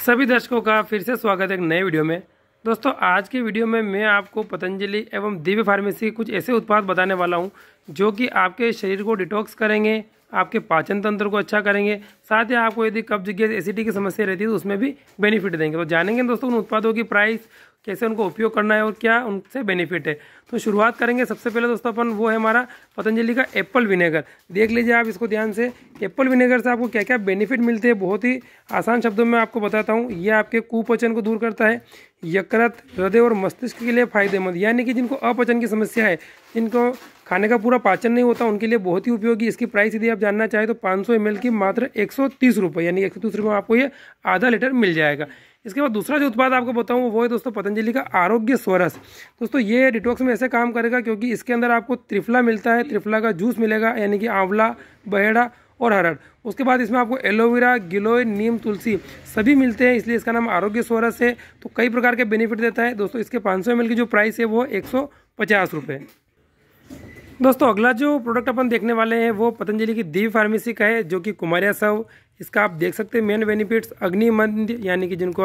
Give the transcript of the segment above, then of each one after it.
सभी दर्शकों का फिर से स्वागत है एक नए वीडियो में। दोस्तों, आज की वीडियो में मैं आपको पतंजलि एवं दिव्य फार्मेसी के कुछ ऐसे उत्पाद बताने वाला हूँ, जो कि आपके शरीर को डिटॉक्स करेंगे, आपके पाचन तंत्र को अच्छा करेंगे। साथ ही आपको यदि कब्ज गैस एसिडी की समस्या रहती है तो उसमें भी बेनिफिट देंगे। तो जानेंगे दोस्तों उन उत्पादों की प्राइस कैसे उनको उपयोग करना है और क्या उनसे बेनिफिट है। तो शुरुआत करेंगे सबसे पहले दोस्तों अपन, वो है हमारा पतंजलि का एप्पल विनेगर देख लीजिए आप इसको ध्यान से एप्पल विनेगर से आपको क्या क्या बेनिफिट मिलते हैं, बहुत ही आसान शब्दों में आपको बताता हूँ। ये आपके कुपचन को दूर करता है, यकृत, हृदय और मस्तिष्क के लिए फ़ायदेमंद, यानी कि जिनको अपचन की समस्या है, जिनको खाने का पूरा पाचन नहीं होता, उनके लिए बहुत ही उपयोगी। इसकी प्राइस यदि आप जानना चाहें तो 500 सौ की मात्र एक सौ यानी एक सौ में आपको ये आधा लीटर मिल जाएगा। इसके बाद दूसरा जो उत्पाद आपको बताऊँ, वो है दोस्तों पतंजलि का आरोग्य स्वरस दोस्तों, ये डिटॉक्स में ऐसे काम करेगा क्योंकि इसके अंदर आपको त्रिफला मिलता है, त्रिफला का जूस मिलेगा, यानी कि आंवला, बहेड़ा और हरड़ उसके बाद इसमें आपको एलोवेरा गिलोय नीम तुलसी सभी मिलते हैं, इसलिए इसका नाम आरोग्य स्वरस है। तो कई प्रकार के बेनिफिट देता है। दोस्तों, इसके पाँच सौ की जो प्राइस है, वो एक सौ पचास रुपये दोस्तों, अगला जो प्रोडक्ट अपन देखने वाले हैं, वो पतंजलि की दिव्य फार्मेसी का है, जो कि कुमारिया सव इसका आप देख सकते हैं मेन बेनिफिट्स अग्निमंद यानी कि जिनको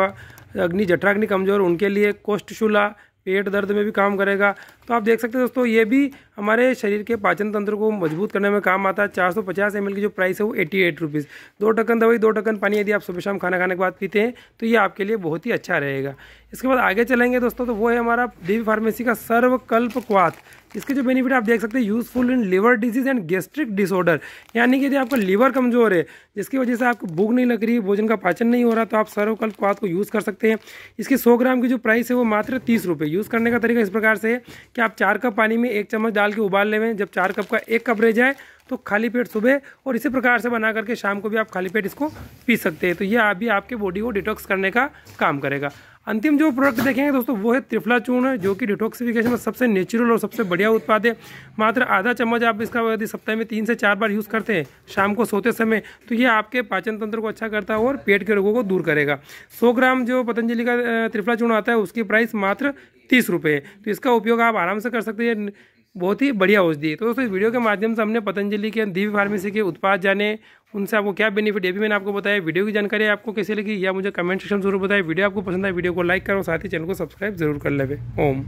अग्नि जठराग्नि कमज़ोर, उनके लिए कोष्ठशूला, पेट दर्द में भी काम करेगा। तो आप देख सकते हैं दोस्तों, ये भी हमारे शरीर के पाचन तंत्र को मज़बूत करने में काम आता है। चार सौ पचास एमएल की जो प्राइस है वो एटी एट रुपीज़ दो टक्कन दवाई, दो टक्कन पानी यदि आप सुबह शाम खाना खाने के बाद पीते हैं तो ये आपके लिए बहुत ही अच्छा रहेगा। इसके बाद आगे चलेंगे दोस्तों तो वो है हमारा देवी फार्मेसी का सर्वकल्प क्वाथ। इसके जो बेनिफिट आप देख सकते हैं useful in liver disease and gastric disorder यानी कि यदि आपका लीवर कमज़ोर है, जिसकी वजह से आपको भूख नहीं लग रही, भोजन का पाचन नहीं हो रहा तो आप सर्वकल्प क्वाथ को यूज़ कर सकते हैं। इसकी सौ ग्राम की जो प्राइस है वो मात्र तीस यूज़ करने का तरीका इस प्रकार से कि आप चार कप पानी में एक चम्मच डाल के उबाल लेवें। जब चार कप का एक कप रह जाए तो खाली पेट सुबह और इसी प्रकार से बना करके शाम को भी आप खाली पेट इसको पी सकते हैं। तो ये अभी आपके बॉडी को डिटॉक्स करने का काम करेगा। अंतिम जो प्रोडक्ट देखेंगे दोस्तों, वो है त्रिफला चूर्ण, जो कि डिटॉक्सिफिकेशन में सबसे नेचुरल और सबसे बढ़िया उत्पाद है। मात्र आधा चम्मच आप इसका यदि सप्ताह में तीन से चार बार यूज़ करते हैं, शाम को सोते समय। तो ये आपके पाचन तंत्र को अच्छा करता है और पेट के रोगों को दूर करेगा। सौ ग्राम जो पतंजलि का त्रिफला चूर्ण आता है, उसकी प्राइस मात्र तीस रुपये तो इसका उपयोग आप आराम से कर सकते हैं। बहुत ही बढ़िया औषधि है। तो दोस्तों, इस वीडियो के माध्यम से हमने पतंजलि के दिव्य फार्मेसी के उत्पाद जाने, उनसे आपको क्या बेनिफिट है भी मैंने आपको बताया। वीडियो की जानकारी आपको कैसे लगी, या मुझे कमेंट सेक्शन ज़रूर बताया वीडियो आपको पसंद आए, वीडियो को लाइक करो साथ ही चैनल को सब्सक्राइब ज़रूर कर ले। ओम।